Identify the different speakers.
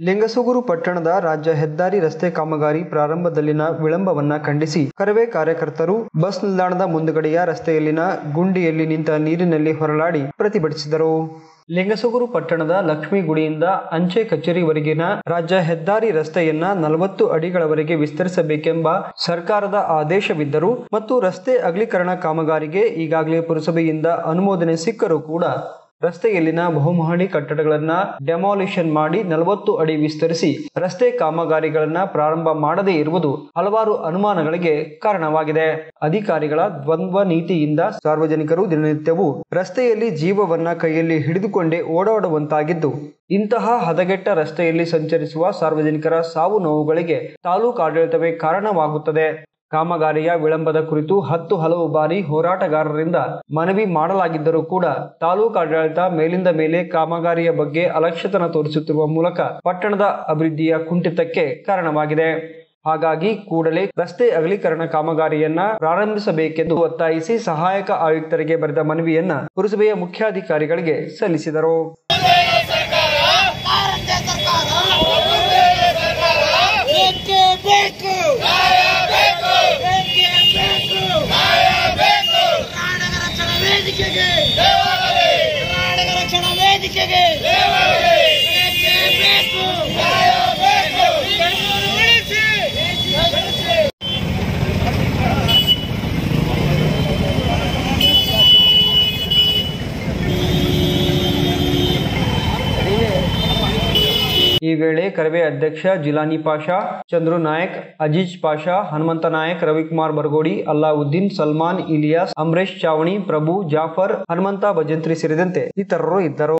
Speaker 1: ಲಿಂಗಸುಗೂರು ಪಟ್ಟಣದ ರಾಜ್ಯ ಹೆದ್ದಾರಿ ರಸ್ತೆ ಕಾಮಗಾರಿ ಪ್ರಾರಂಭದಲ್ಲಿನ ವಿಳಂಬವನ್ನ ಖಂಡಿಸಿ. ಕರವೇ ಕಾರ್ಯಕರ್ತರು ಬಸ್ ನಿಲ್ದಾಣದ ಮುಂದುಗಡೆಯ ರಸ್ತೆಯಲ್ಲಿನ ಗುಂಡಿಯಲ್ಲಿ ನಿಂತ ನೀರಿನಲ್ಲಿ ಹೊರಲಾಡಿ ಪ್ರತಿಭಟಿಸಿದರು. ಲಿಂಗಸುಗೂರು ಪಟ್ಟಣದ ಲಕ್ಷ್ಮೀ ಗುಡಿಯಿಂದ ಅಂಚೆ ಕಚೇರಿವರೆಗಿನ ರಾಜ್ಯ ಹೆದ್ದಾರಿ ರಸ್ತೆಯನ್ನ ನಲವತ್ತು ಅಡಿಗಳವರೆಗೆ ವಿಸ್ತರಿಸಬೇಕೆಂಬ ಸರ್ಕಾರದ ಆದೇಶವಿದ್ದರೂ ಮತ್ತು ರಸ್ತೆ ಅಗಲೀಕರಣ ಕಾಮಗಾರಿಗೆ ಈಗಾಗಲೇ ಪುರಸಭೆಯಿಂದ ಅನುಮೋದನೆ ಸಿಕ್ಕರೂ ಕೂಡ ರಸ್ತೆಯಲ್ಲಿನ ಬಹುಮಹಡಿ ಕಟ್ಟಡಗಳನ್ನ ಡೆಮಾಲಿಷನ್ ಮಾಡಿ ನಲವತ್ತು ಅಡಿ ವಿಸ್ತರಿಸಿ ರಸ್ತೆ ಕಾಮಗಾರಿಗಳನ್ನ ಪ್ರಾರಂಭ ಮಾಡದೇ ಇರುವುದು ಹಲವಾರು ಅನುಮಾನಗಳಿಗೆ ಕಾರಣವಾಗಿದೆ. ಅಧಿಕಾರಿಗಳ ದ್ವಂದ್ವ ನೀತಿಯಿಂದ ಸಾರ್ವಜನಿಕರು ದಿನನಿತ್ಯವೂ ರಸ್ತೆಯಲ್ಲಿ ಜೀವವನ್ನ ಕೈಯಲ್ಲಿ ಹಿಡಿದುಕೊಂಡೇ ಓಡಾಡುವಂತಾಗಿದ್ದು, ಇಂತಹ ಹದಗೆಟ್ಟ ರಸ್ತೆಯಲ್ಲಿ ಸಂಚರಿಸುವ ಸಾರ್ವಜನಿಕರ ಸಾವು ನೋವುಗಳಿಗೆ ತಾಲೂಕು ಆಡಳಿತವೇ ಕಾರಣವಾಗುತ್ತದೆ. ಕಾಮಗಾರಿಯ ವಿಳಂಬದ ಕುರಿತು ಹತ್ತು ಹಲವು ಬಾರಿ ಹೋರಾಟಗಾರರಿಂದ ಮನವಿ ಮಾಡಲಾಗಿದ್ದರೂ ಕೂಡ ತಾಲೂಕಾಡಳಿತ ಮೇಲಿಂದ ಮೇಲೆ ಕಾಮಗಾರಿಯ ಬಗ್ಗೆ ಅಲಕ್ಷ್ಯತನ ತೋರಿಸುತ್ತಿರುವ ಮೂಲಕ ಪಟ್ಟಣದ ಅಭಿವೃದ್ಧಿಯ ಕುಂಠಿತಕ್ಕೆ ಕಾರಣವಾಗಿದೆ. ಹಾಗಾಗಿ ಕೂಡಲೇ ರಸ್ತೆ ಅಗಲೀಕರಣ ಕಾಮಗಾರಿಯನ್ನ ಪ್ರಾರಂಭಿಸಬೇಕೆಂದು ಒತ್ತಾಯಿಸಿ ಸಹಾಯಕ ಆಯುಕ್ತರಿಗೆ ಬರೆದ ಮನವಿಯನ್ನ ಪುರಸಭೆಯ ಮುಖ್ಯಾಧಿಕಾರಿಗಳಿಗೆ ಸಲ್ಲಿಸಿದರು.
Speaker 2: ವೇದಿಕೆಗೆ. ಕರ್ನಾಟಕ ರಕ್ಷಣಾ ವೇದಿಕೆಗೆ.
Speaker 1: ಈ ವೇಳೆ ಕರವೇ ಅಧ್ಯಕ್ಷ ಜಿಲಾನಿ ಪಾಷಾ, ಚಂದ್ರು ನಾಯಕ್, ಅಜೀಜ್ ಪಾಷಾ, ಹನುಮಂತ ನಾಯಕ್, ರವಿಕುಮಾರ್ ಬರಗೋಡಿ, ಅಲ್ಲಾವುದ್ದೀನ್, ಸಲ್ಮಾನ್, ಇಲಿಯಾಸ್ ಅಮರೇಶ್ ಚಾವಣಿ, ಪ್ರಭು, ಜಾಫರ್, ಹನುಮಂತ ಭಜಂತ್ರಿ ಸೇರಿದಂತೆ ಇತರರು ಇದ್ದರು.